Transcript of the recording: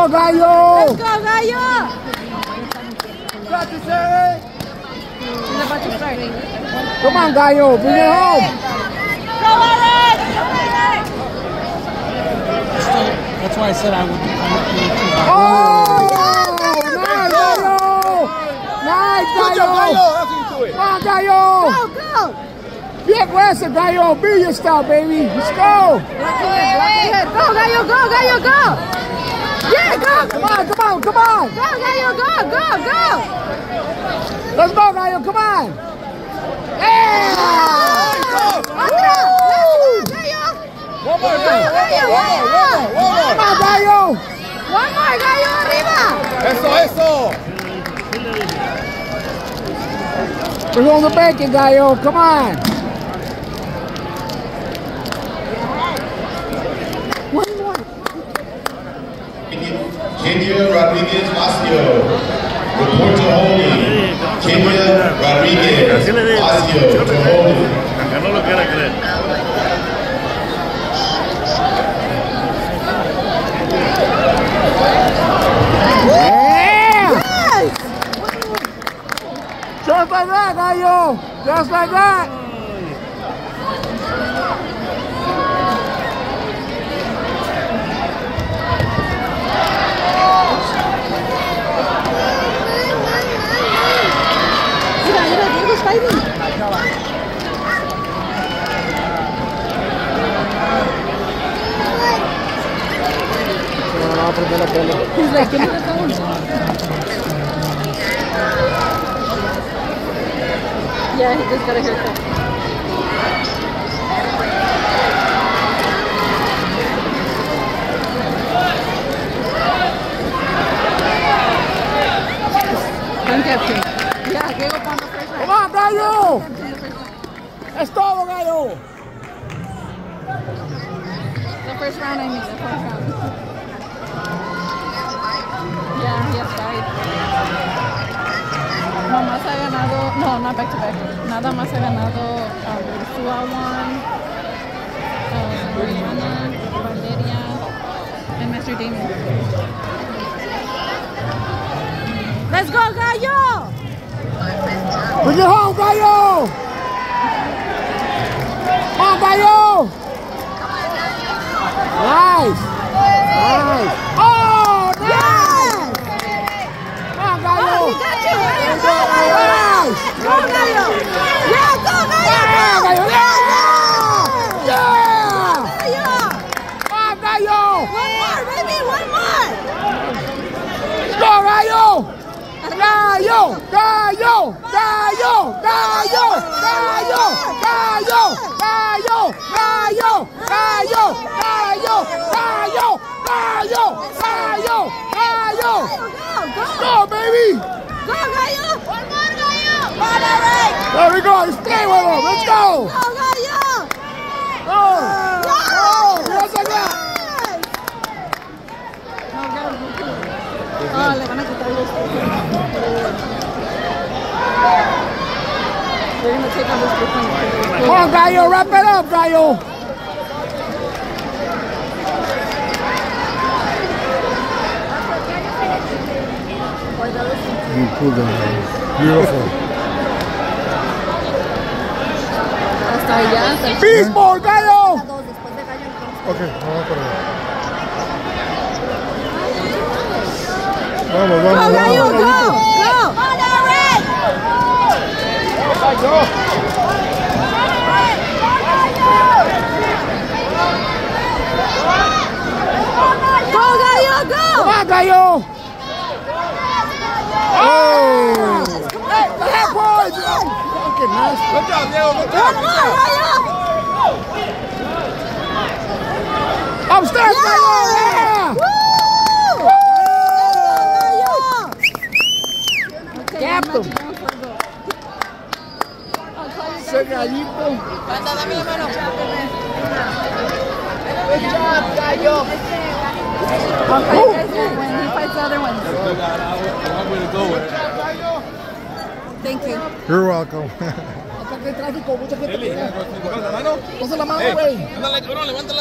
go, Gallo! Let's go, Gallo! Practice, Eric! He's about. Come on, Gallo, bring it home! Go, Eric! Go, That's why I said I would. I would do it too. Oh! Nice, Gallo! Nice, Good Gallo! Gallo. That's how you do it. Come on, Gallo! Go, go! Be aggressive, Gallo! Be your style, baby! Let's go! Block your on. Go, Go! go, go, go. Let's go, Gael, come on. Yeah. Go! Go! One more, Gael. One more, One more, Gael, arriba. Eso, eso. We're on the bank, Gael. Come on. Rodriguez Osio. Report to holding. Kenya Rodriguez to. Just like that, Nayo! Just like that! He's like, give me the phone. Yeah, he just got a haircut. Come on, cuando ¡Vamos, Brayo! ¡Es todo, gallo! The first round I need, the first round. Yeah, he has five. Nomás ha ganado, no, not back to back. Nada más ha ganado um, Ursula one, um, Mariana, Valeria, and Master Damon. Let's go, Gallo! Bring it home, Gallo! Come on, Gallo! Nice! Nice! Oh, nice! Come on, Oh, Gallo! he got you! Gallo, go, Gallo! Nice! Go, Go, Gallo! Gallo! Go, baby! Go, Gallo! There we go. Stay with him. Let's go. Go, go, yo. Go. Go. Come on, Brayo, wrap it up, Brayo. You. Beautiful. Hasta allá, hasta Gallo. dos después de Gallo. entonces. Ok, vamos por allá. Vamos, Go, vamos, Gallo, vamos. go! Go! Eric! Go, Gallo, go! On, Gallo. man. Good job, Dale. Good job. Good job. Upstairs, yeah. Dale. Woo. Woo. Cap him. Ese gallito. Good job, gallo. When he fights the other ones. I want to go with Thank you. You're welcome. Ataque de tráfico, mucha gente. Levanta la mano. Pasa la mano, Hey, güey. ándale, cabrón, levántala.